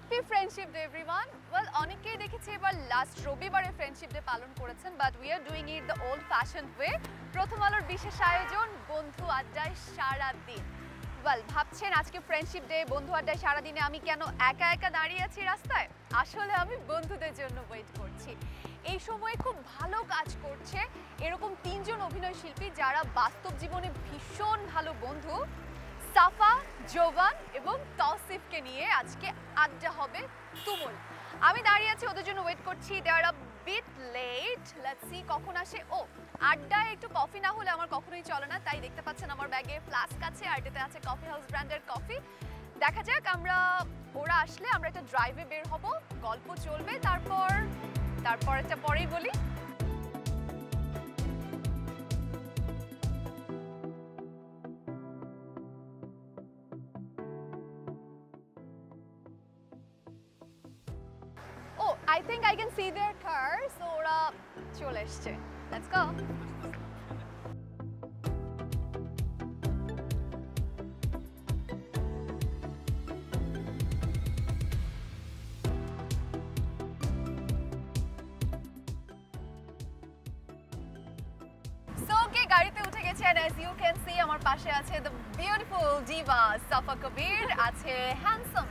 Happy friendship day everyone well অনেকেই দেখেছি এবার লাস্ট রবিবারে ফ্রেন্ডশিপ ডে পালন করেছেন but we are doing it the old fashion way প্রথম আলোর বিশেষ আয়োজন বন্ধু আড্ডায় সারা দিন ওয়েল ভাবছেন আজকে ফ্রেন্ডশিপ ডে বন্ধু আড্ডায় সারাদিনে আমি কেন একা একা দাঁড়িয়ে আছি রাস্তায়? আসলে আমি বন্ধুদের জন্য ওয়েট করছি। এই সময়ে খুব ভালো কাজ করছে এরকম তিনজন অভিনয় শিল্পী যারা বাস্তব জীবনে ভীষণ ভালো বন্ধু। সাফা জোবান এবং তৌসিফকে নিয়ে আজকে আড্ডা হবে তুমুল। আমি দাঁড়িয়ে আছি ওদের জন্য ওয়েট করছি। They are a bit late see কখন আসে। ও, আড্ডায় একটু কফি না হলে আমার কখনোই চলে না। তাই দেখতে পাচ্ছেন আমার ব্যাগে ফ্লাস্ক আছে, আর এটাতে আছে কফি হাউস ব্র্যান্ডের কফি দেখা যাক, আমরা, ওরা আসলে আমরা একটা ড্রাইভে বের হব। গল্প চলবে, তারপর তারপর একটা পরেই বলি। I can see their car so ওরা চলে এসছে। লেটস গো গাড়িতে উঠে গেছে? And as you can see, আমার পাশে আছে the beautiful diva সাফা কবির আছে হ্যান্ডসাম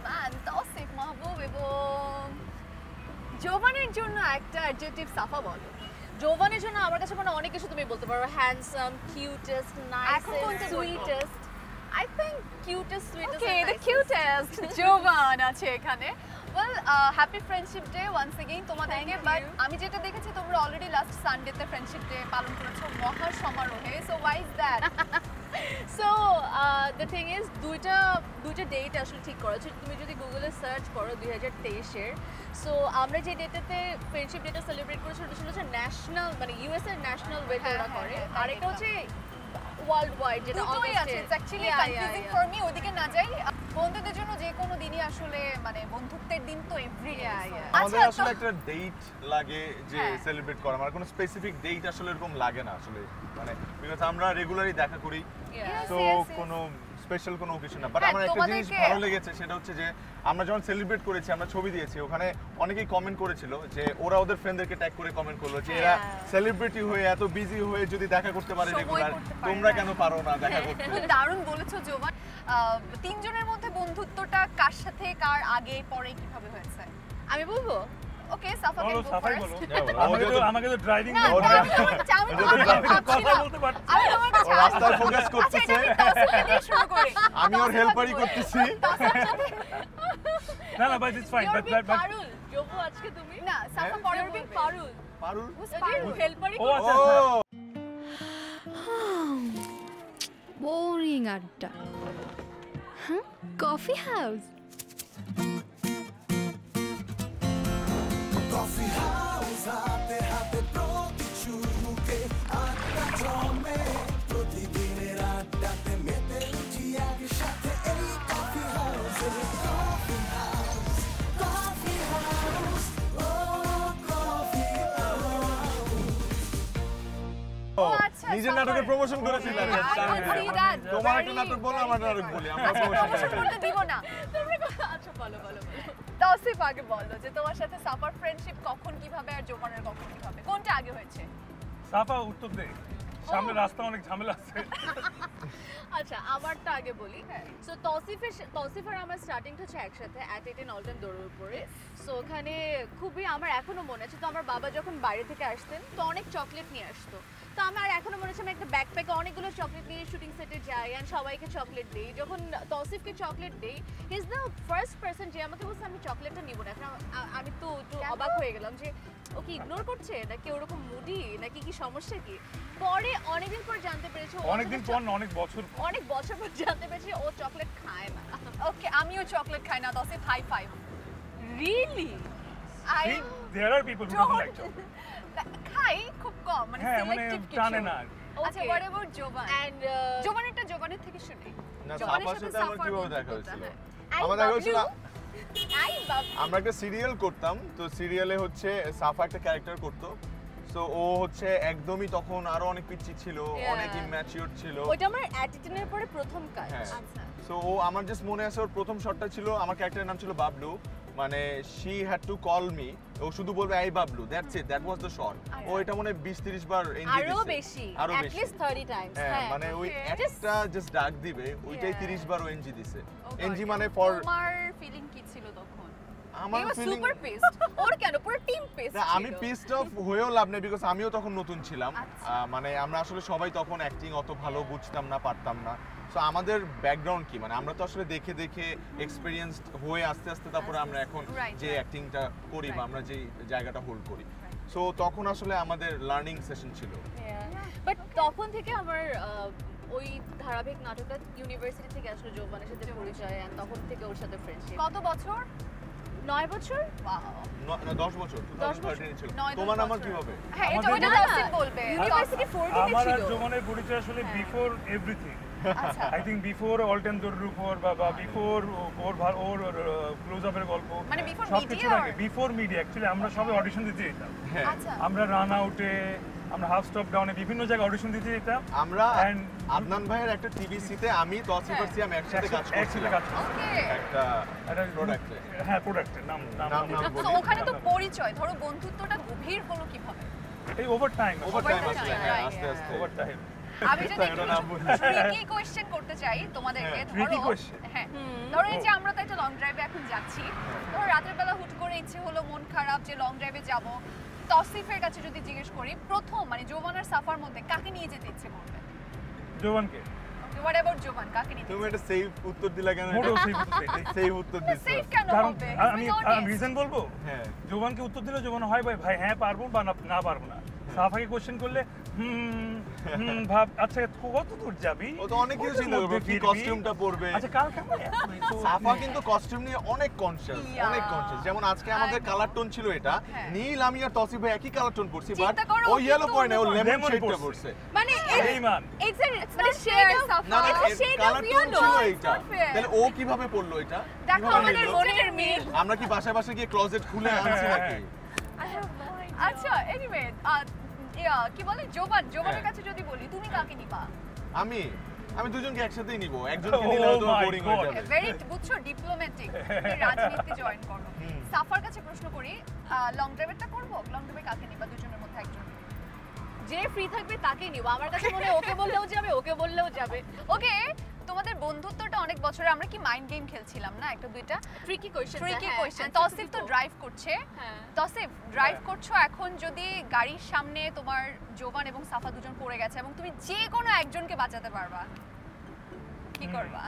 জোবানের জন্য একটা অ্যাডজেক্টিভ সাফা বলো। যৌবনের জন্য আমার কাছে মনে অনেক কিছু তুমি বলতে পারো। হ্যান্ডসাম কিউটেস্ট নাইস এখন কোনটা বলব? Sweetest I think cutest sweetest okay the cutest Jovan আছে এখানে। Well happy friendship day once again তোমাদেরকে বাট আমি যেটা দেখেছি তোমরা অলরেডি লাস্ট সানডেতে ফ্রেন্ডশিপ ডে পালন করেছ মহা সমারোহে so why is that so the thing is দুইটা দুইটা ডেট আসলে ঠিক করা তুমি যদি গুগলে সার্চ করো দুই হাজার তেইশের সো আমরা যে ডেটেতে ফ্রেন্ডশিপ ডেটা সেলিব্রেট করেছি ওটা ছিল হচ্ছে ন্যাশনাল মানে ইউএস এর ন্যাশনাল হ্যাঁ, ওরা হ্যাঁ, করে। আরেকটা আর এটা হচ্ছে ওয়ার্ল্ড ওয়াইড যেটা দুটোই আছে অ্যাকচুয়ালি কনফিউজিং ফর মি ওদিকে না যাই বন্ধুদের জন্য যে কোনো দিনই আসলে মানে বন্ধুত্বের দিন তো এভরি ডে Yeah, yeah. আমাদের আসলে একটা ডেট লাগে যে হ্যাঁ। সেলিব্রেট করা আমার কোনো স্পেসিফিক ডেট আসলে এরকম লাগে না আসলে মানে বিকজ আমরা রেগুলারই দেখা করি তো. কোনো স্পেশাল কোনো অকেশন না। বাট হ্যাঁ, আমার একটা জিনিস ভালো লেগেছে সেটা হচ্ছে যে আমরা যখন সেলিব্রেট করেছি আমরা ছবি দিয়েছি ওখানে অনেকেই কমেন্ট করেছিল যে ওরা ওদের ফ্রেন্ডদেরকে ট্যাগ করে কমেন্ট করল যে এরা হ্যাঁ। সেলিব্রিটি হয়ে এত বিজি হয়ে যদি দেখা করতে পারে রেগুলার তোমরা কেন পারো না দেখা করতে? খুব দারুণ বলেছ জোবান। আহ, তিনজনের মধ্যে বন্ধুত্বটা কার সাথে কার আগে পরে কীভাবে হয়েছে? আমি বলব? ওকে সাফা ক্যান গো সাফাই ফার্স্ট বলো। হ্যাঁ, আমাকে তো আমাকে তো- ড্রাইভিং না, আমি কথা বলতে পারছি আমি তোমার কাছে আসব। আচ্ছা, করতেছে। আমি ওর হেল্পারই করতেছি। না না but it's fine but but পারুল যোগু আজকে তুমি? না, সাফা হ্যাঁ? পরে বলবে। পারুল পারুল পারুল? হেল্পারই ও আচ্ছা ও বোরিং আড্ডা। হ্যাঁ? কফি হাউস নিজের। নাটকের প্রমোশন করেছি না I could see that. তোমার একটা নাটক বলো আমার নাটক বলি আমরা করি। করতে দিব না। আচ্ছা বলো বলো আগে বলো যে তোমার সাথে সাফার ফ্রেন্ডশিপ কখন কীভাবে আর জোবানের কখন কীভাবে? কোনটা আগে হয়েছে? সাফা উত্তর দে। সামনে রাস্তা অনেক ঝামেলা আছে। আচ্ছা আমারটা আগে বলি। সো তৌসিফের সা- আর আমার স্টার্টিংটা হচ্ছে একসাথে অ্যাট এইটেন অলটেন দৌড়ের উপরে। সো ওখানে খুবই আমার এখনও মনে আছে। তো আমার বাবা যখন বাইরে থেকে আসতেন তো অনেক চকলেট নিয়ে আসতো। তো আমার এখনও মনে আছে আমি একটা ব্যাকপ্যাকে অনেকগুলো চকলেট নিয়ে শুটিং সেটে যাই অ্যান্ড সবাইকে চকলেট দিই। যখন তৌসিফকে চকলেট দিই ইজ দ্য ফার্স্ট পার্সন যে আমাকে বলছে আমি চকলেটটা নিব না। এখন আমি তো একটু অবাক হয়ে গেলাম যে ও কি ইগনোর করছে? নাকি ওরকম মুডি নাকি কি সমস্যা কি? পরে অনেকদিন পর জানতে পেরেছি অনেকদিন পর অনেক বছর অনেক বছর পর জানতে পেরেছি ও চকলেট খায় না। ওকে আমিও চকলেট খাই না Tausif high five really I there are people who don't like chocolate. খাই খুব কম মানে হ্যাঁ মানে সিলেক্টিভ কিছু। টানে না আচ্ছা হোয়াট অ্যাবাউট জোবান। এন্ড জোবানেরটা জোবানের থেকে শুনি। না সাফার সাথে আমার কীভাবে দেখা হয়েছিল? হ্যাঁ। আমার দেখা হয়েছিল আমরা একটা সিরিয়াল করতাম তো সিরিয়ালে হচ্ছে সাফা একটা ক্যারেক্টার করতো। সো ও হচ্ছে একদমই তখন আরও অনেক পিচ্ছি ছিল. অনেক ইম্যাচিওর ছিল। ওইটা আমার অ্যাটিটিউডের পরে প্রথম কাজ। হ্যাঁ। আচ্ছা। সো ও আমার জাস্ট মনে আছে ওর প্রথম শটটা ছিল আমার ক্যারেক্টারের নাম ছিল বাবলু। মানে she had to call me ও শুধু বলবে এই Bablu that's it that was the shot ও এটা মনে 20 30 বার এনজি আরও বেশি আরও বেশি। least 30 টাইমস হ্যাঁ হ্যাঁ মানে ওই. একটা জাস্ট ডাক দিবে ওইটাই 30 বার ও এনজি দিছে। Oh এনজি মানে ফর তোমার ফিলিং কি ছিল তখন? আমার ফিলিং সুপার পিসড ওর কেন? পুরো টিম পিসড না, আমি পিসড অফ হয়েও লাভ নেই বিকজ আমিও তখন নতুন ছিলাম। আচ্ছা। মানে আমরা আসলে সবাই তখন অ্যাক্টিং অত ভালো বুঝতাম না পারতাম না। সো আমাদের ব্যাকগ্রাউন্ড কি? মানে আমরা তো আসলে দেখে দেখে এক্সপিরিয়েন্স হয়ে আস্তে আস্তে তারপরে আমরা এখন যে অ্যাক্টিংটা করি বা আমরা যে জায়গাটা হোল্ড করি। সো তখন আসলে আমাদের লার্নিং সেশন ছিল। বাট তখন থেকে আমার ওই ধারাবাহিক নাটকটা ইউনিভার্সিটি থেকে আসলে যৌবনের সাথে পরিচয় and তখন থেকে ওর সাথে ফ্রেন্ডশিপ কত বছর? নয় বছর? দশ বছর দশ বছর। ছিল। তোমার আমার। কীভাবে? হ্যাঁ এটা ওইটা বলবে ইউনিভার্সিটি ফোর আমার আর পরিচয় আসলে হ্যাঁ। বিফোর এভরিথিং আচ্ছা আই থিঙ্ক বিফোর অল্টেন দরুর বা বা বিফোর ওর ওর ক্লোজ আপের গল্প মানে before সব media আগে বিফোর মিডিয়া অ্যাকচুয়ালি আমরা সবাই অডিশন দিতে যেতাম। হ্যাঁ। আচ্ছা। আমরা রান আউটে আমরা হাফ স্টপ ডাউনে বিভিন্ন জায়গায় অডিশন দিতে যেতাম। আমরা And- আদনান ভাইয়ের একটা টিভিসিতে আমি তসিফ আর সিয়াম একসাথে কাজ করছিলাম। একটা একটা প্রোডাক্টে হ্যাঁ প্রোডাক্টের নাম নাম তো বলি। ওখানে তো পরিচয় ধরো বন্ধুত্বটা গভীর হলো কীভাবে? এই ওভার টাইম ওভার টাইম আসলে হ্যাঁ আস্তে আস্তে। ওভার টাইম আমি যদি। ট্রিকি কোশ্চেন করতে চাই তোমাদেরকে হ্যাঁ, ধরো হ্যাঁ। ধরো এই যে আমরা তো একটা লং ড্রাইভে এখন যাচ্ছি ধরো রাতের বেলা হুট করে ইচ্ছে হলো মন খারাপ যে লং ড্রাইভে যাব তসিফের কাছে যদি জিজ্ঞেস করি প্রথম মানে সাফার মধ্যে কাকে নিয়ে যেতে ইচ্ছে করবে? জোবানকে হোয়াট অ্যাবাউট যৌবন? কাকে নিয়ে তুমি একটা সেফ উত্তর দিলা কেন? সেফ উত্তর সেফ কেন হবে? আমি. রিজন বলব? হ্যাঁ। জোবানকে উত্তর দিলে জোবান হয় ভাই ভাই হ্যাঁ পারব বা না- না পারব না। সাফাকে কোশ্চেন করলে হুম হুম ভাব আচ্ছা কত দূর যাবি? ও তো অনেক কিছু চিন্তা করবে কি। কস্টিউমটা পরবে? আচ্ছা কাল তো- সাফা কিন্তু কস্টিউম নিয়ে অনেক কনসিয়াস অনেক কনসিয়াস যেমন আজকে আমাদের কালার টোন ছিল এটা। হ্যাঁ। নীল আমি আর তসিফ ভাই একই কালার টোন পরছি বাট ও ইয়েলো পরে না ও লেমন শেডটা পরছে। পরছে। মানে বেইমান। এক্স্যাক্টলি মানে শেড Safa. না কালার টোন ছিল তাহলে ও কীভাবে পরলো এটা? দেখো আমাদের মনের মিল আমরা কি বাসায় বাসায় গিয়ে ক্লোজেট খুলে আনছি নাকি? আচ্ছা এনিওয়ে কি বলে? জোবান জোবানের হ্যাঁ। কাছে যদি বলি তুমি কাকে নিবা? আমি? আমি দুজনকে একসাথেই নিব। একজনকে Oh নিলে হয়তো বোরিং হয়ে যাবে। ভেরি বুঝছ ডিপ্লোম্যাটিক রাজনীতি জয়েন করো। সাফার কাছে প্রশ্ন করি লং ড্রাইভেরটা করব? লং ড্রাইভে কাকে নিবা দুজনের মধ্যে একজন? যে ফ্রি থাকবে তাকে নিব। আমার কাছে মনে হয় ওকে বললেও যাবে ওকে বললেও যাবে। ওকে তোমাদের বন্ধুত্বটা অনেক বছরে আমরা কি মাইন্ড গেম খেলছিলাম না? একটা দুইটা tricky question tricky question Tausif তো ড্রাইভ করছে। হ্যাঁ। তসিফ ড্রাইভ করছ এখন যদি গাড়ির সামনে তোমার জোবান এবং সাফা দুজন পড়ে গেছে এবং তুমি যে কোনো একজনকে বাঁচাতে পারবা কি করবা?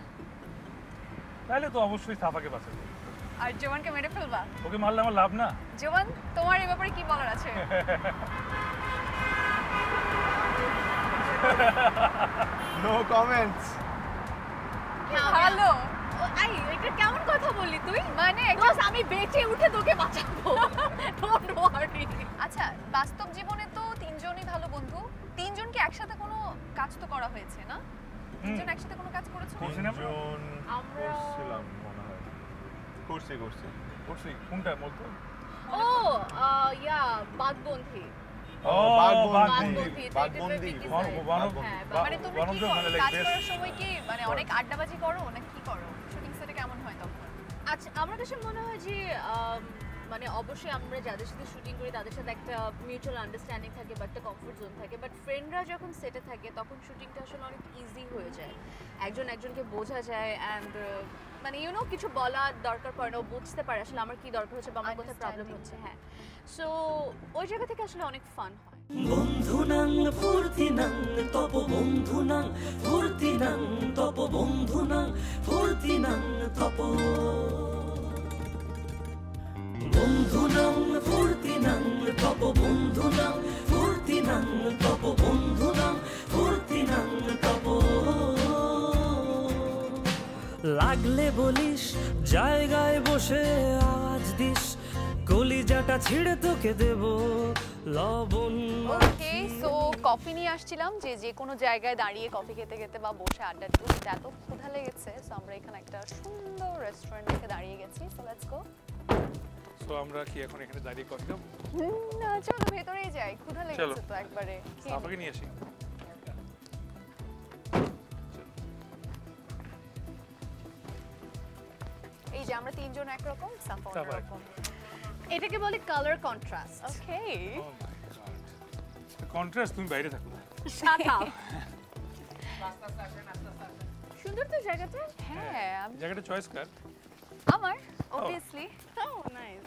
তাহলে তো অবশ্যই সাফাকে বাঁচাবো আর জোবানকে মেরে ফেলবা? ওকে মারলে আমার লাভ না। জোবান তোমার এই ব্যাপারে কি বলার আছে? নো কমেন্টস ভালো। আই এটা কেমন কথা বললি তুই? মানে দোস্ত আমি বেঁচে উঠে তোকে বাঁচাবো। ডোন্ট ওয়ারি আচ্ছা বাস্তব জীবনে তো তিনজনই ভালো বন্ধু। তিনজনকে একসাথে কোনো কাজ তো করা হয়েছে না? তিনজন একসাথে কোনো কাজ করেছ? তিনজন করছিলাম মনে হয়। করছি করছি। করছি। কোনটা বলতো? ও ইয়া বাগবন্ধি হ্যাঁ, মানে মানে মানে হয় আচ্ছা আমার কাছে মনে হয় যে মানে অবশ্যই আমরা যাদের সাথে শুটিং করি তাদের সাথে একটা মিউচুয়াল আন্ডারস্ট্যান্ডিং থাকে বা একটা কমফোর্ট জোন থাকে। বাট ফ্রেন্ডরা যখন সেটে থাকে তখন শুটিংটা আসলে অনেক ইজি হয়ে যায়। একজন একজনকে বোঝা যায় অ্যান্ড মানে ইউ নো কিছু বলার দরকার পড়ে না। ও বুঝতে পারে আসলে আমার কি দরকার হচ্ছে বা আমার কোথায় প্রবলেম হচ্ছে। হ্যাঁ। সো ওই জায়গা থেকে আসলে অনেক ফান হয়। বন্ধুনাং ফুর্তিনাং তপ বন্ধুনাং ফুর্তিনাং তপ বন্ধুনাং ফুর্তিনাং তপ। বন্ধুনাং ফুর্তিনাং তপ বলিস জায়গায় বসে আজ দিস কলিজাটা ছিঁড়ে তোকে দেব লবণ। ওকে সো কফি নিয়ে আসছিলাম যে যে কোনো জায়গায় দাঁড়িয়ে কফি খেতে খেতে বা বসে আড্ডা দিতে দিতে এত ক্ষুধা লেগেছে সো আমরা এখানে একটা সুন্দর রেস্টুরেন্ট দেখে দাঁড়িয়ে গেছি সো লেটস গো তো আমরা কি এখন এখানে দাঁড়িয়ে কফি খাব? না চলো ভেতরেই যাই ক্ষুধা লেগেছে তো একবারে খেয়ে নিয়ে আসি। এই যে আমরা তিনজন একরকম সাফা অন্যরকম এটাকে বলে কালার কন্ট্রাস্ট ওকে কন্ট্রাস্ট তুমি বাইরে থাকো। শাট সুন্দর তো জায়গাটা? হ্যাঁ জায়গাটা চয়েস কার আমার অবভিয়াসলি ও নাইস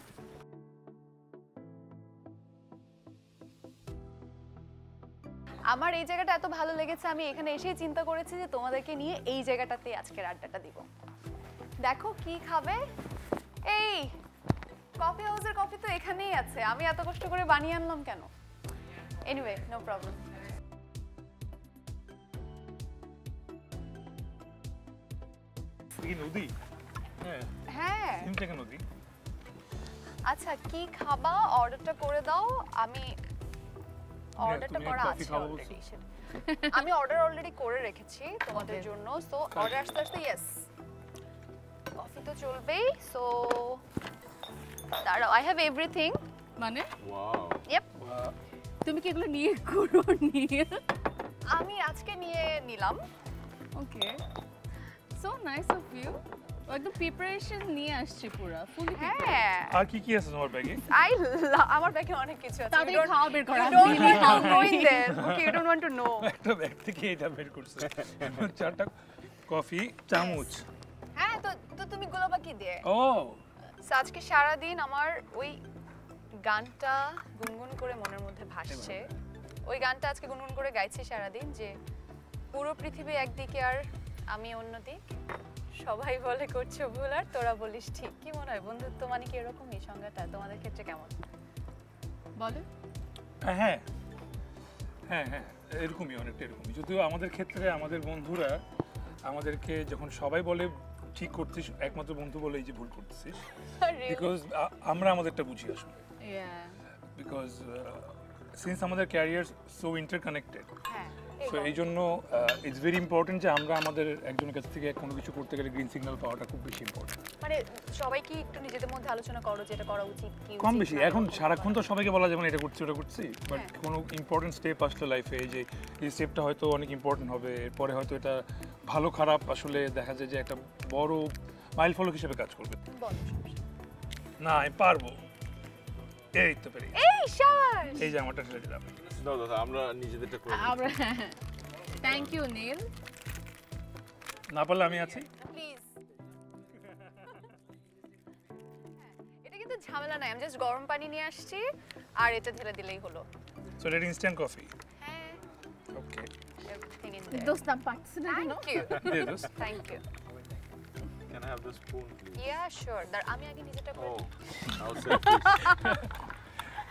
আমার এই জায়গাটা এত ভালো লেগেছে আমি এখানে এসেই চিন্তা করেছি যে তোমাদেরকে নিয়ে এই জায়গাটাতে আজকের আড্ডাটা দিব। দেখো কি খাবে? এই কফি হাউসের কফি তো এখানেই আছে। আমি এত কষ্ট করে বানিয়ে আনলাম কেন? এনিওয়ে নো প্রবলেম নদী? হ্যাঁ। হ্যাঁ। নদী? আচ্ছা কি খাবা? অর্ডারটা করে দাও। আমি অর্ডারটা করা আছে অলরেডি আমি অর্ডার অলরেডি করে রেখেছি তোমাদের জন্য। সো অর্ডার আসতে আসতে ইয়েস তো চলবেই সো দাঁড়াও আই হ্যাভ এভরিথিং মানে? ওয়াও ইয়েপ তুমি কি এগুলো নিয়ে করো নিয়ে? আমি আজকে নিয়ে নিলাম। Okay so nice of you একদম প্রিপারেশন নিয়ে আসছি পুরো ফুলি হ্যাঁ। আর কি কি আছে তোমার ব্যাগে আই আমার ব্যাগে অনেক কিছু আছে। তাড়াতাড়ি খাওয়া বের করো, You আমি don't দিলে want to খাব। go in there. Okay, you don't want to know. একটা ব্যাগ থেকে এটা বের করছে। চারটা কফি চামচ। তো তো তুমি গোলাপা কি দিয়ে? ও। আজকে সারাদিন আমার ওই গানটা গুনগুন করে মনের মধ্যে ভাসছে। ওই গানটা আজকে গুনগুন করে গাইছি সারাদিন যে পুরো পৃথিবী একদিকে আর আমি অন্যদিক সবাই বলে করছ ভুল আর তোরা বলিস ঠিক। কি মনে হয়? বন্ধুত্ব মানে কি এরকমই সংজ্ঞাটা তোমাদের ক্ষেত্রে কেমন? বলো। হ্যাঁ। হ্যাঁ হ্যাঁ এরকমই অনেকটা এরকমই। যদিও আমাদের ক্ষেত্রে আমাদের বন্ধুরা আমাদেরকে যখন সবাই বলে ঠিক করছিস একমাত্র বন্ধু বলে এই যে ভুল করতেছিস। বিকজ আমরা আমাদেরটা বুঝি আসলে। বিকজ সিন্স আমাদের ক্যারিয়ার সো ইন্টারকানেক্টেড হ্যাঁ সো এই জন্য ইটস ভেরি ইম্পর্টেন্ট যে আমরা আমাদের একজনের কাছ থেকে কোনো কিছু করতে গেলে গ্রিন সিগন্যাল পাওয়াটা খুব বেশি ইম্পর্টেন্ট মানে সবাই কি একটু নিজেদের মধ্যে আলোচনা করো যে এটা করা উচিত কি কম বেশি এখন সারাক্ষণ তো সবাইকে বলা যাবে না এটা করছি ওটা করছি বাট হ্যাঁ। কোনো ইম্পর্টেন্ট স্টেপ আসলে লাইফে এই যে এই স্টেপটা হয়তো অনেক ইম্পর্টেন্ট হবে এরপরে হয়তো এটা ভালো খারাপ আসলে দেখা যায় যে একটা বড় মাইল ফলক হিসেবে কাজ করবে। না আমি পারব। এই তো পেরে এই শাবাশ এই যে আমারটা ঠেলে দিলাম। দাও দাদা আমরা নিজেদেরটা করে আমরা থ্যাংক ইউ নীল না পারলে আমি আছি। প্লিজ এটা কিন্তু ঝামেলা নাই আমি জাস্ট গরম পানি নিয়ে আসছি আর এটা ঢেলে দিলেই হলো। সো এটা ইনস্ট্যান্ট কফি হ্যাঁ। ওকে এভরিথিং ইন দেয়ার দোস্ত আমি পারছি না কেন thank you thank you have the spoon, please? Yeah sure দাঁড় আমি আগে নিজেটা করে Oh, how selfish.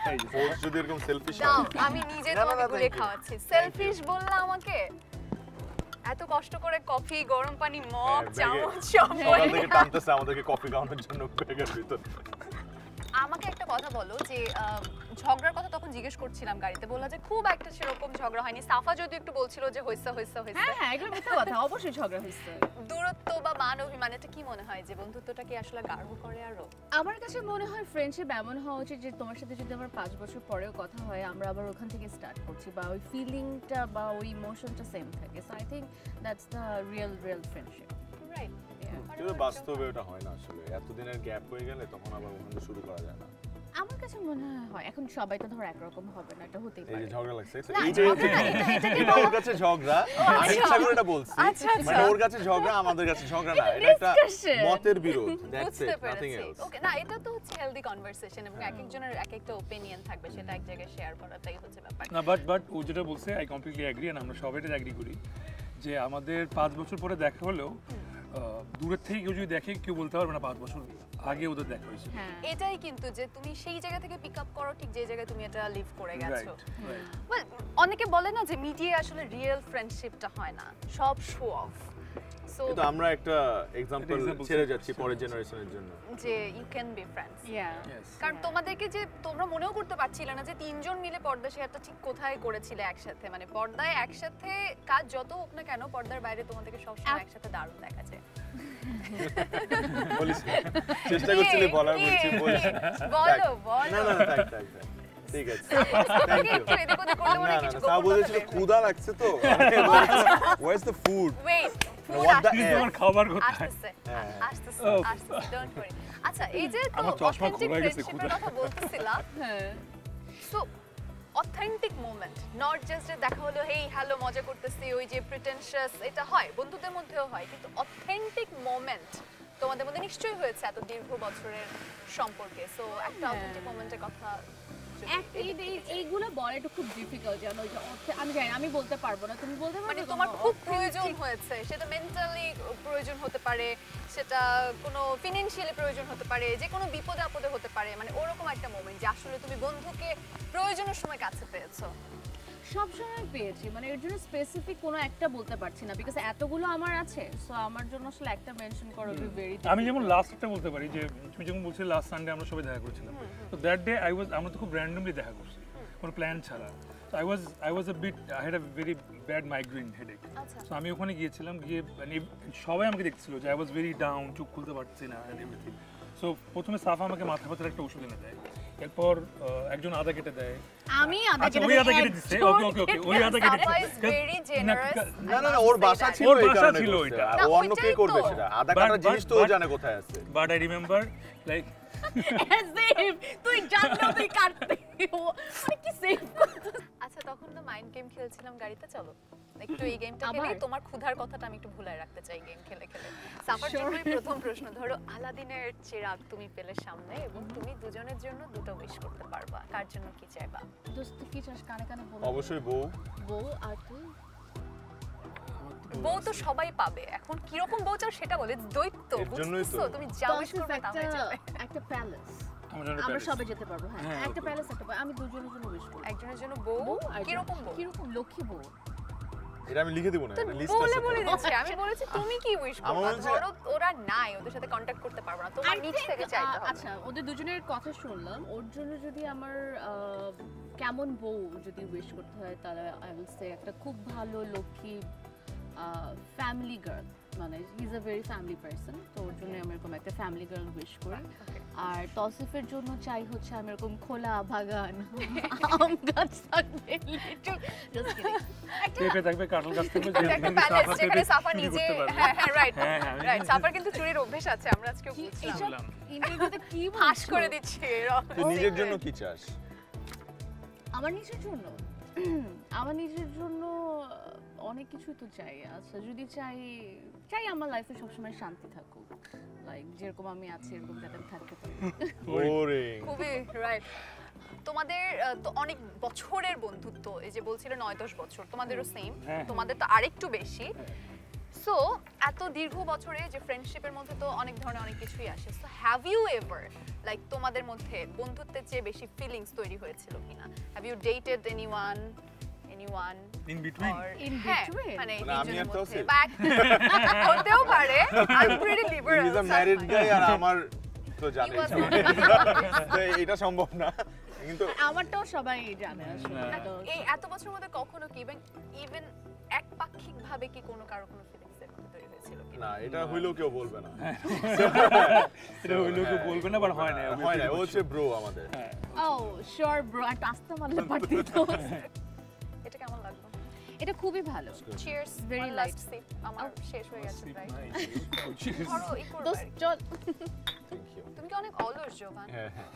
এই যে Force যদি এরকম selfish দাও আমি নিজে না, না, তোমাকে না, গুলে thank you. খাওয়াচ্ছি। সেলফিশ বললা আমাকে। এত কষ্ট করে কফি গরম পানি মগ হ্যাঁ, ব্যাগে চামচ সব সকাল বলে টানতেছে আমাদেরকে কফি খাওয়ানোর জন্য ব্যাগের ভিতর আমাকে একটা কথা বলো যে আহ, ঝগড়ার কথা তখন জিজ্ঞেস করছিলাম গাড়িতে। বলল যে খুব একটা সেরকম ঝগড়া হয়নি। সাফা যদি একটু বলছিল যে হইছে হইছে হইছে। হ্যাঁ হ্যাঁ এগুলো মিথ্যা কথা অবশ্যই ঝগড়া হয়েছে দূরত্ব বা মান অভিমান এটা কি মনে হয় যে বন্ধুত্বটা কি আসলে গাঢ় করে আরও আমার কাছে মনে হয় ফ্রেন্ডশিপ এমন হওয়া উচিত যে তোমার সাথে যদি আমার পাঁচ বছর পরেও কথা হয় আমরা আবার ওখান থেকে স্টার্ট করছি বা ওই ফিলিংটা বা ওই ইমোশনটা সেম থাকে। So I think that's the real real friendship right কিন্তু বাস্তবে ওটা হয় না আসলে। এতদিনের গ্যাপ হয়ে গেলে তখন আবার ওখানে শুরু করা যায় না। আমার কাছে মনে হয় হয় এখন সবাই তো ধর একরকম হবে না এটা হতেই এই পারে। ঝগড়া লাগছে এই যে এটা- ওর কাছে ঝগড়া আমি ইচ্ছা করে এটা বলছি। আচ্ছা, আচ্ছা। মানে ওর কাছে ঝগড়া আমাদের কাছে ঝগড়া না এটা একটা মতের বিরোধ that's it nothing else okay না এটা তো হচ্ছে হেলদি কনভারসেশন এবং এক একজনের এক একটা ওপিনিয়ন থাকবে সেটা এক জায়গায় শেয়ার করাটাই হচ্ছে ব্যাপার। না বাট বাট ও যেটা বলছে আই কমপ্লিটলি অ্যাগ্রি এন্ড আমরা সবাই এটা অ্যাগ্রি করি যে আমাদের পাঁচ বছর পরে দেখা হলেও দূরের থেকে কেউ যদি দেখে কেউ বলতে পারবে না পাঁচ বছর আগে ওদের দেখা হয়েছে। হ্যাঁ। এটাই কিন্তু যে তুমি সেই জায়গা থেকে পিক আপ করো ঠিক যে জায়গায় তুমি এটা লিভ করে রাইট গেছো। অনেকে বলে না যে মিডিয়া আসলে রিয়েল ফ্রেন্ডশিপটা হয় না। সব শো অফ কিন্তু আমরা একটা এক্সাম্পল ছেড়ে যাচ্ছি পরের জেনারেশনের জন্য। যে you can be friends yeah কারণ তোমাদেরকে যে তোমরা মনেও করতে পারছিলে না যে তিনজন মিলে পর্দা শেয়ারটা ঠিক কোথায় করেছিলে একসাথে। মানে পর্দায় একসাথে কাজ যত হোক না কেন পর্দার বাইরে তোমাদেরকে সবসময় এক- একসাথে দারুণ দেখা যায় বলিস চেষ্টা করছিলি বলার? বলছি বলিস বলো বলো। না না থাক থাক। ঠিক আছে। থ্যাংক ইউ মনে না না কিছু না তা বলেছিল ক্ষুধা লাগছে তো। Where's the food wait food What the আসতেছে hell? তোমার খাবার আসতেছে হ্যাঁ। আসতেছে. আসতেছে ডোন্ট ওয়ারি আচ্ছা এই যে তো অথেন্টিক ফ্রেন্ডশিপের কথা বলতেছিলাম হ্যাঁ so authentic moment not just যে দেখা হলো হেই হ্যালো মজা করতেছি ওই যে প্রিটেনশিয়াস এটা হয় বন্ধুদের মধ্যেও হয় কিন্তু অথেন্টিক মোমেন্ট তোমাদের মধ্যে নিশ্চয়ই হয়েছে এত দীর্ঘ বছরের সম্পর্কে সো একটা হ্যাঁ। অথেন্টিক মোমেন্টের কথা যদি এক- এদিক এই- থেকে এই- এইগুলো বলা একটু খুব ডিফিকাল্ট যেন যে আমি জানি আমি বলতে পারব না তুমি বলতে মানে পারবে তোমার খুব প্রয়োজন হয়েছে সেটা মেন্টালি প্রয়োজন হতে পারে সেটা কোনো ফিনান্সিয়ালি প্রয়োজন হতে পারে যে কোনো বিপদে আপদে হতে পারে মানে ওরকম একটা মোমেন্ট যে আসলে তুমি বন্ধুকে প্রয়োজনের সময় কাছে পেয়েছ। সবসময় পেয়েছি মানে এর জন্য স্পেসিফিক কোনো একটা বলতে পারছি না বিকজ এতগুলো আমার আছে সো আমার জন্য আসলে একটা মেনশন করা ভেরি আমি যেমন লাস্টটা বলতে পারি যে তুমি যখন বলছিলে লাস্ট সানডে আমরা সবাই দেখা করেছিলাম তো দ্যাট ডে আই ওয়াজ আমরা তো খুব র্যান্ডমলি দেখা করছি কোনো প্ল্যান ছাড়া। I was I was a bit I had a very bad migraine headache so আমি ওখানে গিয়েছিলাম গিয়ে মানে সবাই আমাকে দেখছিল যে আই ওয়াজ ভেরি ডাউন চোখ খুলতে পারছি না এভরিথিং সো প্রথমে সাফা আমাকে মাথা ব্যথার একটা ওষুধ এনে দেয়। এরপর একজন আদা কেটে দেয়। আমি আদা আচ্ছা কেটে ওই আদা কেটে দিচ্ছে ওকে ওকে ওকে ওই আদা কেটে দিচ্ছে না না না ওর বাসা ছিল ওর বাসা ছিল। ওইটা। ও অন্য কে করবে সেটা। আদা কাটা জিনিস তো ও জানে কোথায় আছে। বাট আই রিমেম্বার লাইক তুই জানলেও তুই কাটতে ও মানে কি সেভ আচ্ছা তখন তো মাইন্ড গেম খেলছিলাম গাড়িতে চলো। একটু এই গেমটা? খেলে তোমার ক্ষুধার কথাটা আমি একটু ভুলায় রাখতে চাই গেম খেলে খেলে। সাফার. জন্যই প্রথম প্রশ্ন ধরো আলাদিনের চিরাগ তুমি পেলে সামনে এবং তুমি দুজনের জন্য দুটো উইশ করতে পারবা কার জন্য কি চাইবা? দোস্ত কি চাস কানে কানে বল। অবশ্যই বউ। বউ আর তুই? বউ তো সবাই পাবে এখন কীরকম বউ চাও সেটা বলে দৈত্য এর জন্যই তো। বুঝতেছো তুমি যা উইশ করবে তা একটা একটা প্যালেস আমার। সবাই যেতে পারব হ্যাঁ। হ্যাঁ, একটা প্যালেস একটা আমি দুজনের জন্য উইশ করব একজনের জন্য বউ? বউ কীরকম লক্ষ্মী বউ? এটা আমি লিখে দিব না তো লিস্ট আছে বলে তো। আমি বলেছি তুমি কি উইশ করবে? ধরো ওরা নাই ওদের সাথে কন্টাক্ট করতে পারবে না। তোমার I থেকে চাইতে হবে। আচ্ছা ওদের দুজনের কথা শুনলাম। ওর জন্য যদি আমার আহ, কেমন বউ যদি উইশ করতে হয় তাহলে আই উইল সে একটা খুব ভালো লক্ষ্মী ফ্যামিলি গার্ল মানে is a very family person তো ওর জন্য আমি এরকম একটা ফ্যামিলি গার্ল উইশ করি। আর তসিফের জন্য চাই হচ্ছে আমি এরকম খোলা বাগান আম গাছ থাকবে. পেঁপে থাকবে কাঁঠাল গাছ থাকবে একটা যেখানে প্যালেস সাফা নিজে। হ্যাঁ হ্যাঁ রাইট হ্যাঁ, হ্যাঁ, রাইট সাফার কিন্তু চুরির অভ্যেস আছে আমরা আজকে বুঝলাম। ইন্টারভিউতে কি ফাঁস? করে দিচ্ছি নিজের জন্য কি চাস? আমার নিজের জন্য। আমার নিজের জন্য অনেক কিছু তো চাই। আচ্ছা যদি চাই চাই আমার লাইফে সবসময় শান্তি থাকুক। লাইক যেরকম আমি আছি এরকম যাতে আমি থাকতে পারি। খুবই রাইট তোমাদের তো অনেক বছরের বন্ধুত্ব এই যে বলছিলে নয় দশ বছর তোমাদেরও সেম হ্যাঁ। তোমাদের তো আরেকটু বেশি। সো এত দীর্ঘ বছরে যে ফ্রেন্ডশিপের মধ্যে তো অনেক ধরনের অনেক কিছুই আসে। So have you ever like তোমাদের মধ্যে বন্ধুত্বের চেয়ে বেশি ফিলিংস তৈরি হয়েছিল কিনা? Have you dated anyone anyone in between In হ্যাঁ between? মানে মানে আমি আর তৌসিফ? হতেও পারে। I am pretty liberal is a married guy আর আমার তো। তো এটা সম্ভব না। কিন্তু আমারটাও সবাই জানে আসলে। এই এত বছরের মধ্যে কখনো কি ইভেন ইভেন একপাক্ষিক ভাবে কি কোনো কারও কোনো ফিলিংস তৈরি হয়েছিল না এটা হইলেও কেউ বলবে না। এটা ওই লোকে বলবে না বাট হয় না হয় না ও হচ্ছে ব্রো আমাদের। ও শিওর ব্রো একটা আস্তে মারলে পারতি তো। এটা কেমন লাগল? এটা খুবই ভালো। Cheers very light. Light sip আমার শেষ হয়ে গেছে প্রায়। ধরো ই করবে দোস্ত চল থ্যাংক ইউ তুমি কি অনেক অলস জোভান হ্যাঁ হ্যাঁ।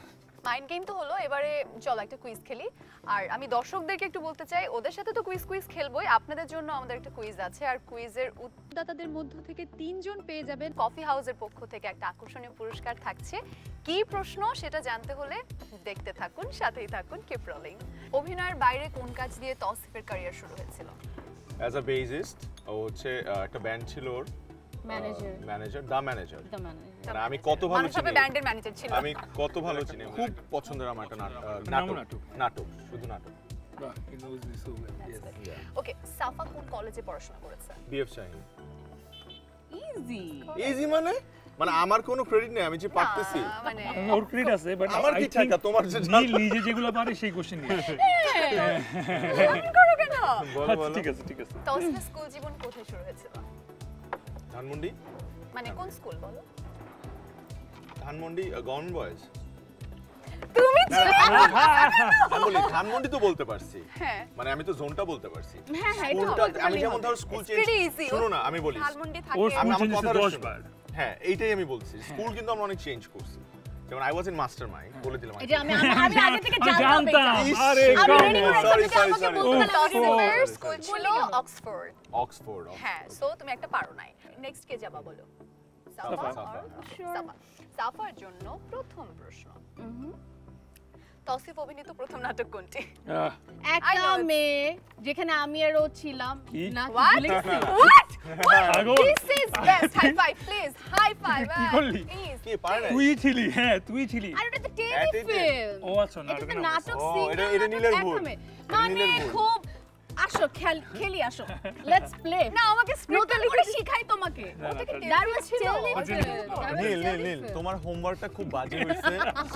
মাইন্ড গেম তো হলো এবারে চলো একটা কুইজ খেলি। আর আমি দর্শকদেরকে একটু বলতে চাই ওদের সাথে তো কুইজ কুইজ খেলবোই আপনাদের জন্য আমাদের একটা কুইজ আছে। আর কুইজের দাতাদের মধ্য থেকে তিনজন পেয়ে যাবেন কফি হাউসের পক্ষ থেকে একটা আকর্ষণীয় পুরস্কার থাকছে। কি প্রশ্ন সেটা জানতে হলে দেখতে থাকুন সাথেই থাকুন কিপ রোলিং অভিনয়ের বাইরে কোন কাজ দিয়ে তসিফের ক্যারিয়ার শুরু হয়েছিল? অ্যাজ আ বেসিস্ট ও হচ্ছে একটা ব্যান্ড ছিল ওর। ম্যানেজার ম্যানেজার দা ম্যানেজার দ্য ম্যানেজার মানে আমি কত ভালো চিনি। ব্যান্ডের ম্যানেজার ছিল। আমি কত ভালো চিনি। খুব পছন্দের আমার একটা নাটক নাটক। নাটক? শুধু নাটক। ওকে সাফা কোন কলেজে পড়াশোনা করেছে? বিএফ শাহিন ইজি ইজি মানে? মানে আমার কোনো ক্রেডিট নেই আমি যে পারতেছি। মানে ওর ক্রেডিট আছে বাট আমার কি ঠাকা? তোমার যে নিজে যেগুলো পারে সেই কোশ্চেন নিয়ে বলো আচ্ছা ঠিক আছে ঠিক আছে। স্কুল জীবন কোথায় শুরু হয়েছিল? ধানমন্ডি? মানে কোন স্কুল বলো? Dhanmondi government boys. তুমি বলি ধানমন্ডি তো বলতে পারছি। হ্যাঁ। মানে আমি তো জোনটা বলতে পারছি। হ্যাঁ হ্যাঁ এটা আমি যেমন। ধর স্কুল চেঞ্জ. শুনো না আমি বলি। ধানমন্ডি থাকে। আমি আমার কথা 10 বার। হ্যাঁ এইটাই আমি বলছি। স্কুল কিন্তু আমরা অনেক চেঞ্জ করছি। যেমন I was in mastermind বলে দিলাম আমি আমি আগে থেকে জানতাম। আরে আমি সরি সরি sorry. স্কুল ছিল অক্সফোর্ড অক্সফোর্ড হ্যাঁ সো তুমি একটা পারো নাই। নেক্সট কে যাবা বলো? সাফা সাফা। সাফা সাফার জন্য প্রথম প্রশ্ন। হুম। তসিফ অভিনীত প্রথম নাটক কোনটি? একটা মেয়ে যেখানে আমি আর ও ছিলাম। না. কি করলি? কি পারে? তুই ছিলি হ্যাঁ তুই ছিলি। আর ওটা তো টেলিফিল্ম। ও আচ্ছা নাটক এটা- এটা নীলের। মানে খুব আসো খেল খেলি আসো। লেটস প্লে না আমাকে স্ক্রিপ্ট লিখে। করে শিখাই তোমাকে? দ্যাট ওয়াজ ছিল। নীল নীল নীল তোমার হোমওয়ার্কটা খুব বাজে হয়েছে।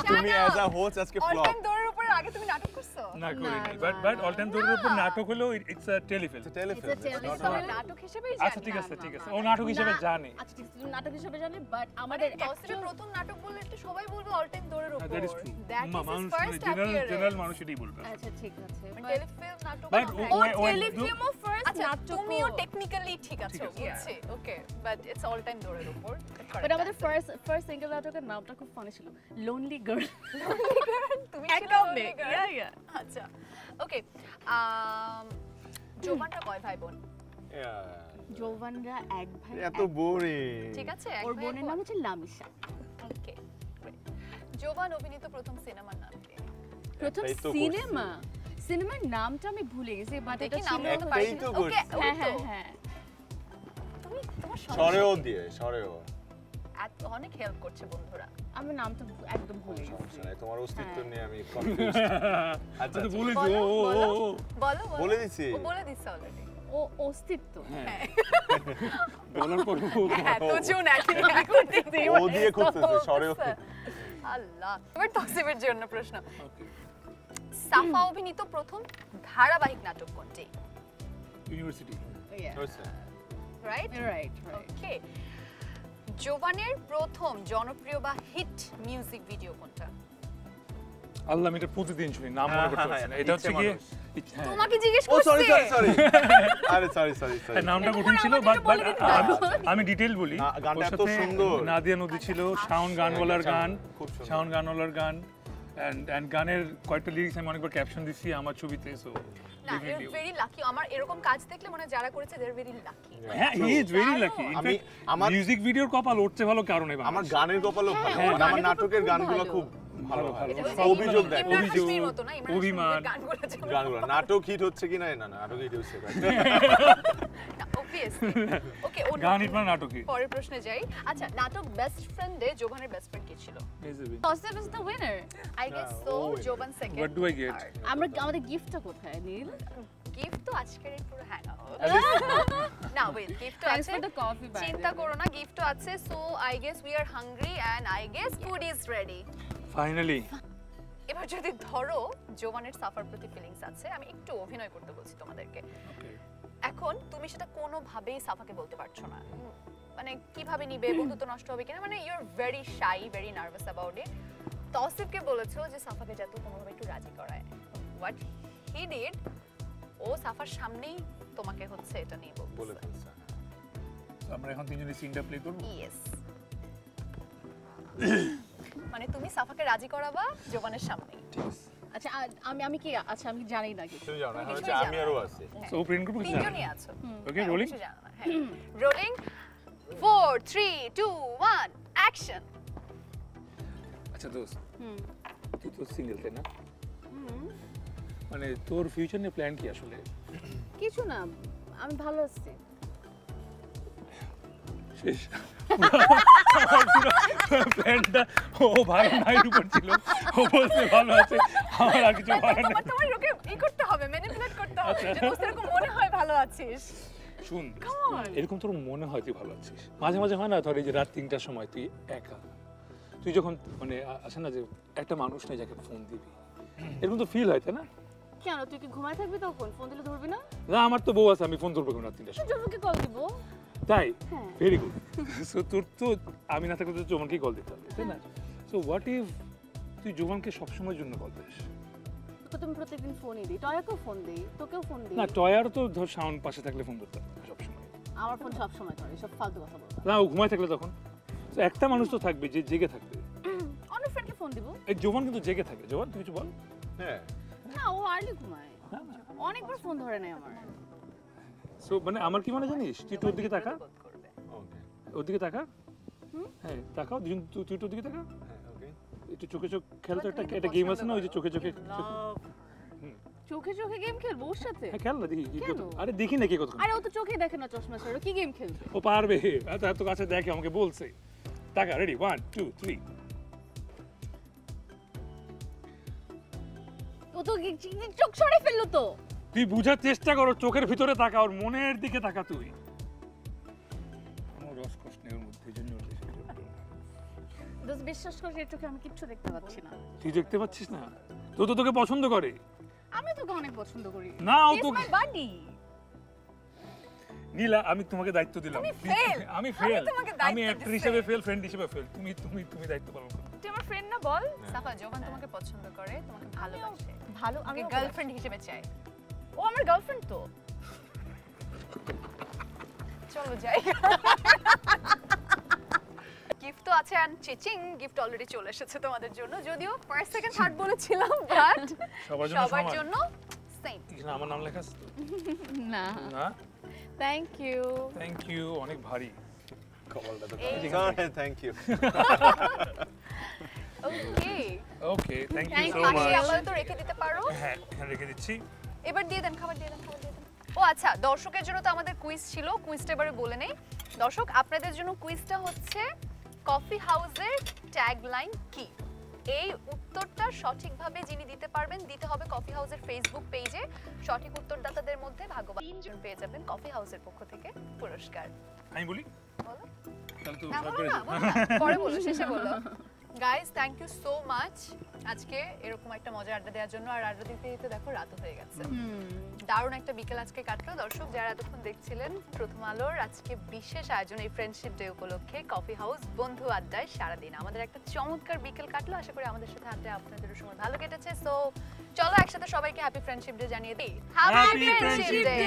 তুমি অ্যাজ আ হোস্ট আজকে অল ফ্লপ টাইম দৌড়ের উপরে আগে তুমি নাটক করছ না করিনি। বাট বাট অল টাইম দৌড়ের উপর নাটক হলো it's a telefilm telefilm telephone. তো নাটক হিসেবেই জানি আচ্ছা ঠিক আছে ঠিক আছে। ও নাটক হিসেবে জানে। আচ্ছা ঠিক আছে নাটক হিসেবে জানি বাট আমাদের আমাদের প্রথম নাটক বললে একটু সবাই বলবে অল টাইম দৌড়ের উপর। দ্যাট ইজ ট্রু মানুষ জেনারেল জেনারেল মানুষ এটাই বলবে। আচ্ছা ঠিক আছে টেলিফিল্ম নাটক But। O- O O- O- টেলিফিল্মও first নাটক তুমিও টেকনিক্যালি ঠিক আছো বুঝছি। Okay but it's all time দৌড়ের উপর। বাট আমাদের ফার্স্ট ফার্স্ট সিঙ্গেল নাটকের নামটা খুব ফানি ছিল লোনলি গার্ল তুমি একা ছিলে মেয়ে ইয়া ইয়া আচ্ছা ওকে জোবানটা কয় ভাই বোন যৌবনরা এক ভাই এত বোরিং। ঠিক আছে ওর বোনের নাম হচ্ছে লামিশা। ওকে জোবান অভিনীত প্রথম সিনেমার নাম কি? প্রথম। সিনেমা? সিনেমার নামটা আমি ভুলে গেছি বাট এটা ছিল ওকে হ্যাঁ হ্যাঁ হ্যাঁ। তুমি তোমার সরেও দিয়ে সরেও। এত অনেক হেল্প করছে বন্ধুরা। আমি নামটা একদম ভুলে গেছি। তোমার অস্তিত্ব হ্যাঁ। নিয়ে আমি কনফিউজ আচ্ছা তো আচ্ছা। ও ও, ও, বলো। ও বলো বলো। বলে দিছি। ও বলে অলরেডি ও অস্তিত্ব। হ্যাঁ। বলার পর ও এত জন একই এখন দেখতে ও দিয়ে খুঁজতেছে সরেও আল্লাহ এবার তসিবের জন্য প্রশ্ন। সাফা অভিনীত প্রথম ধারাবাহিক নাটক কোনটি? University right right right okay জোবানের প্রথম জনপ্রিয় বা হিট মিউজিক ভিডিও কোনটা? আল্লাহ আমি এটা প্রতিদিন শুনি নাম মনে করতে পারছি না। এটা হচ্ছে কি? হ্যাঁ। তোমাকে জিজ্ঞেস ও সরি সরি সরি আরে সরি সরি সরি নামটা কঠিন ছিল বাট বাট। আমি ডিটেল বলি। গানটা এত সুন্দর। নাদিয়া নদী ছিল শাওন গানওয়ালার গান। শাওন গানওয়ালার গান। এন্ড এন্ড গানের কয়েকটা লিরিক্স আমি অনেকবার ক্যাপশন দিছি আমার ছবিতে সো না ভেরি লাকি আমার এরকম কাজ দেখলে মানে যারা করেছে দে ভেরি লাকি হ্যাঁ হি ইজ ভেরি লাকি আমি- আমার- মিউজিক ভিডিওর কপাল উঠছে ভালো কারণে আমার গানের কপালও ভালো। হ্যাঁ, আমার নাটকের গানগুলো খুব ভালো ভালো, অভিযোগ অভিযোগ, অভিমান। গানগুলো নাটক হিট হচ্ছে কি না না নাটক হিট হচ্ছে ওকে গান মানে নাটকে পরের প্রশ্নে যাই। আচ্ছা নাটক বেস্ট ফ্রেন্ডে জোবানের বেস্ট ফ্রেন্ড কে ছিল? Tausif is the winner I guess so Jovan second What do I get? আমরা আমাদের গিফটটা কোথায় নীল? গিফট তো আজকের পুরো হ্যাং না ওয়েট গিফট আছে। দ্য কফি চিন্তা করো না গিফট আছে। So I guess we are hungry and I guess food is ready finally এবার যদি ধরো জোবানের সাফার প্রতি ফিলিংস আছে আমি একটু অভিনয় করতে বলছি তোমাদেরকে। এখন তুমি সেটা কোনোভাবেই সাফাকে বলতে পারছ না। মানে কীভাবে নিবে বন্ধুত্ব নষ্ট হবে কিনা মানে you are very shy very nervous about it তসিফকে বলেছ যে সাফাকে যাতে কোনোভাবে একটু রাজি করায়। হোয়াট হি ডিড ও সাফার সামনেই তোমাকে হচ্ছে এটা নিয়ে বলে আমরা এখন তিনজনে সিনটা প্লে করব? ইয়েস মানে তুমি সাফাকে রাজি করাবা জোবানের সামনে আচ্ছা আমি আমি কি আচ্ছা আমি জানি না কিছু তুমি জানো এখন হচ্ছে আমি জানো আরও না। সো প্রিন্ট করব আছো। ওকে হ্যাঁ, রোলিং কিছু জানো না, হ্যাঁ। Rolling four three two one action আচ্ছা দোস্ত। হুম। তুই তো সিঙ্গেল তাই না? হুম। মানে তোর ফিউচার নিয়ে প্ল্যান কি আসলে? কিছু না আমি ভালো আছি। শেষ। প্ল্যানটা ও ভালো নাই উপর ছিল। ও বলছে ভালো আছে। আমার আর কিছু ভালো নেই। তোমার ওকে ই করতে হবে ম্যানিপুলেট করতে হবে। যে দোস্ত এরকম মনে হয় ভালো আছিস। শুন এরকম তোর মনে হয় তুই ভালো আছিস। মাঝে মাঝে হয় না ধর এই যে রাত তিনটার সময় তুই একা। তুই যখন মানে আসে না যে একটা মানুষ নেই যাকে ফোন দিবি। এরকম তো ফিল হয় তাই না? কেন? তুই কি ঘুমায় থাকবি তখন? ফোন দিলে ধরবি না? না আমার তো বউ আছে আমি ফোন ধরবো রাত তিনটার সময়? কল দিব? তাই। ভেরি গুড সো তোর তো আমি না থাকলে তো জোমানকেই কল দিতে হবে তাই না? সো হোয়াট ইফ তুই জোমানকে সবসময়ের জন্য কল দিস তোকে তুমি প্রত্যেকদিন ফোনই দিই। টয়াকেও ফোন দিই তোকেও ফোন দিই। না টয়ার তো ধর সাউন্ড পাশে থাকলে ফোন ধরতে হবে সবসময়। আমার ফোন সব সময় করে সব ফালতু কথা না ও ঘুমায় থাকলে তখন। তো একটা মানুষ তো থাকবে যে জেগে থাকবে। অন্য ফ্রেন্ডকে ফোন দিব। এই জোবান কিন্তু জেগে থাকে। জোবান তুই কিছু বল? হ্যাঁ। না ও আর্লি ঘুমায়। অনেকবার ফোন ধরে নেয় আমার। সো মানে আমার কি মানে জানিস? তুই তোর দিকে তাকা। ওকে ওর দিকে তাকা। হ্যাঁ তাকাও। দুজন তোর দিকে তাকা। হ্যাঁ ওকে একটু চোখে চোখ খেল তো একটা একটা গেম আছে না? ওই যে চোখে চোখে চোখে- চোখে চোখে গেম খেলব ওর সাথে? হ্যাঁ খেল না দেখি। কি? আরে দেখি না কি কত আরে ও তো চোখে দেখে না চশমা ছাড়া। কি গেম খেলবে? ও পারবে। এত এত কাছে দেখে আমাকে বলছে। তাকা রেডি ওয়ান টু থ্রি ও তো চোখ সরে ফেলল তো? তুই বুঝার চেষ্টা করো চোখের ভিতরে তাকা ওর মনের দিকে তাকা তুই। আমার রসকস নেই ওর মধ্যে জন্য ওর বেশি বিরক্ত। দোস্ত বিশ্বাস করে এর চোখে আমি কিচ্ছু দেখতে পাচ্ছি না। তুই দেখতে পাচ্ছিস না? তো তো তোকে পছন্দ করে। আমি তোকে অনেক পছন্দ করি। না ও তো my buddy. নীলা আমি তোমাকে দায়িত্ব দিলাম. আমি আমি ফেল আমি অ্যাক্টর হিসেবে ফেল ফ্রেন্ড হিসেবে ফেল তুমি তুমি তুমি দায়িত্ব পালন করো। তুই আমার ফ্রেন্ড না বল? সাফা জোবান তোমাকে পছন্দ করে তোমাকে ভালোবাসে। ভালো আমি গার্লফ্রেন্ড হিসেবে চাই। ও আমার গার্লফ্রেন্ড তো। চলো যাই। গিফট তো আছে অ্যান্ড চিচিং গিফট অলরেডি চলে এসেছে তোমাদের জন্য। যদিও ফার্স্ট সেকেন্ড থার্ড বলেছিলাম বাট সবার জন্য সবার জন্য সেম এখানে আমার নাম লেখা আছে না। না? থ্যাংক ইউ থ্যাংক ইউ অনেক ভারী। তো sorry thank you okay okay thank you Thank so much আপাতত রেখে দিতে পারো। হ্যাঁ রেখে দিচ্ছি। এবার দিয়ে দেন খাবার দিয়ে দেন খাবার দিয়ে দেন। ও আচ্ছা দর্শকের জন্য তো আমাদের কুইজ ছিল কুইজটা এবারে বলে নেই। দর্শক আপনাদের জন্য কুইজটা হচ্ছে কফি হাউসের ট্যাগলাইন কি? এই উত্তরটা সঠিকভাবে যিনি দিতে পারবেন দিতে হবে কফি হাউসের ফেসবুক পেজে সঠিক উত্তরদাতাদের মধ্যে ভাগ্যবান তিনজন পেয়ে যাবেন কফি হাউসের পক্ষ থেকে পুরস্কার। আমি বলি? বলো। পরে বলো শেষে বলো। Guys thank you so much আজকে এরকম একটা মজার আড্ডা দেওয়ার জন্য আর আড্ডা দিতে দিতে দেখো রাত হয়ে গেছে। দারুণ একটা বিকেল আজকে কাটলো। দর্শক যারা এতক্ষণ দেখছিলেন প্রথম আলোর আজকে বিশেষ আয়োজন এই ফ্রেন্ডশিপ ডে উপলক্ষে কফি হাউস বন্ধু আড্ডায় সারাদিন। আমাদের একটা চমৎকার বিকেল কাটলো। আশা করি আমাদের সাথে আড্ডায় আপনাদেরও সময় ভালো কেটেছে। সো চলো একসাথে সবাইকে হ্যাপি ফ্রেন্ডশিপ ডে জানিয়ে দিই। Happy happy friendship day